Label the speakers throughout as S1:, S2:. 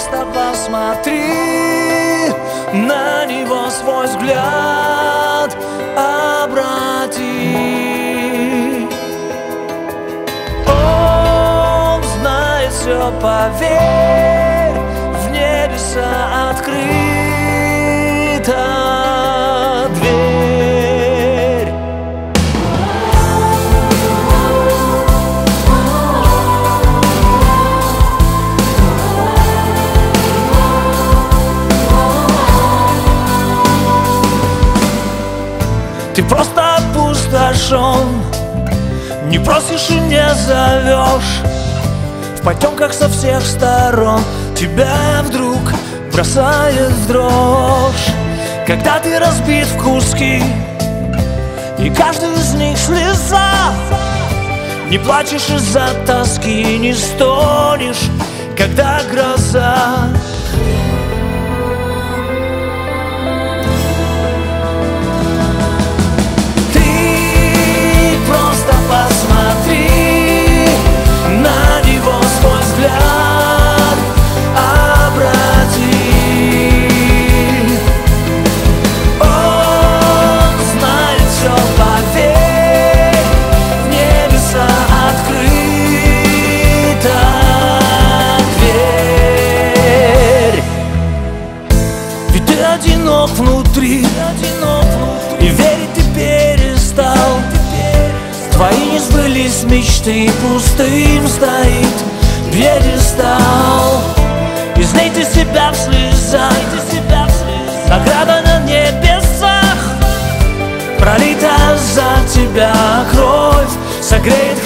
S1: просто посмотри на него свой взгляд обрати. Он знает все, поверь, в небеса открыта Ты просто опустошен Не просишь и не зовешь В потемках со всех сторон Тебя вдруг бросает в дрожь. Когда ты разбит в куски И каждый из них слеза Не плачешь из-за тоски Не стонешь, когда гроза ты одинок внутри, и верить ты перестал. Твои не сбылись мечты, пустым стоит пьедестал. Из ней ты себя в слезах, награда на небесах. Пролита за тебя кровь, согреет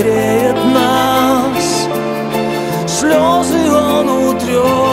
S1: согреет нас. Слезы он утрет